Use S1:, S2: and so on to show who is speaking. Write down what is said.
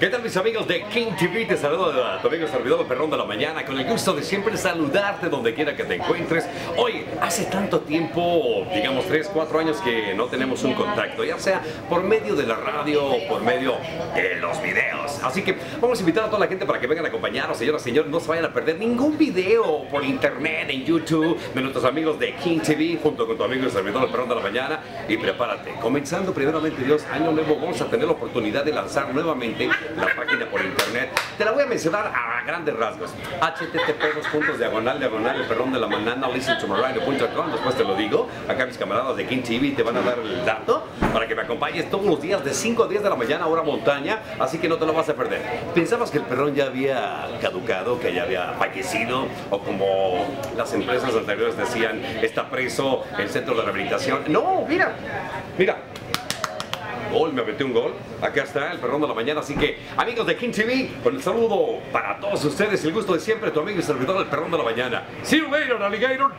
S1: ¿Qué tal mis amigos de King TV? Te saludo a tu amigo servidor perrón de la mañana con el gusto de siempre saludarte donde quiera que te encuentres. Hoy, hace tanto tiempo, digamos 3, 4 años que no tenemos un contacto, ya sea por medio de la radio o por medio de los videos. Así que vamos a invitar a toda la gente para que vengan a acompañarnos, señoras y señores, no se vayan a perder ningún video por internet, en YouTube, de nuestros amigos de King TV, junto con tu amigo el servidor perrón de la mañana. Y prepárate, comenzando primeramente Dios, año nuevo, vamos a tener la oportunidad de lanzar nuevamente la página por internet. Te la voy a mencionar a grandes rasgos. http dos puntos diagonal diagonal el perrón de la mañana listen to después te lo digo. Acá mis camaradas de King TV te van a dar el dato para que me acompañes todos los días de 5 a 10 de la mañana hora montaña, así que no te lo vas a perder. ¿Pensabas que el perrón ya había caducado, que ya había fallecido o como las empresas anteriores decían, está preso el centro de rehabilitación? No, mira, mira, gol, me metí un gol. Acá está el perrón de la mañana. Así que, amigos de King TV, con el saludo para todos ustedes, el gusto de siempre, tu amigo y servidor, el perrón de la mañana. See you later, alligator.